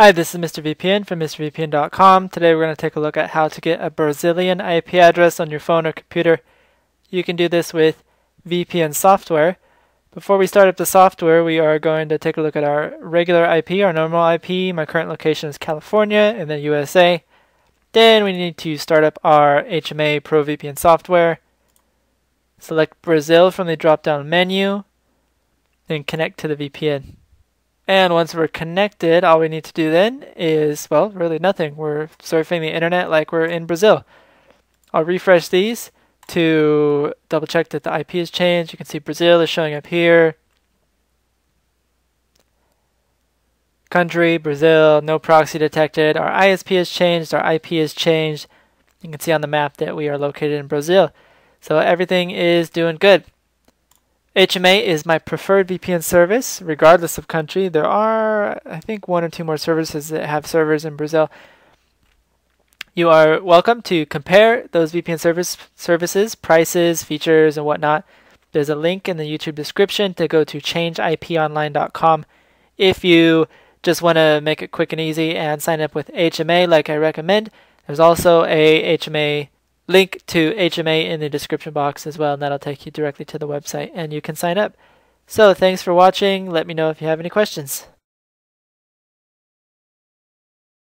Hi, this is Mr. VPN from MrVPN.com. Today we're going to take a look at how to get a Brazilian IP address on your phone or computer. You can do this with VPN software. Before we start up the software, we are going to take a look at our regular IP, our normal IP. My current location is California in the USA. Then we need to start up our HMA Pro VPN software. Select Brazil from the drop down menu, and connect to the VPN. And once we're connected, all we need to do then is, well, really nothing. We're surfing the internet like we're in Brazil. I'll refresh these to double check that the IP has changed. You can see Brazil is showing up here. Country, Brazil, no proxy detected. Our ISP has changed, our IP has changed. You can see on the map that we are located in Brazil. So everything is doing good. HMA is my preferred VPN service, regardless of country. There are, I think, one or two more services that have servers in Brazil. You are welcome to compare those VPN service services, prices, features, and whatnot. There's a link in the YouTube description to go to changeiponline.com if you just want to make it quick and easy and sign up with HMA like I recommend. There's also a HMA link to HMA in the description box as well, and that'll take you directly to the website and you can sign up. So thanks for watching. Let me know if you have any questions.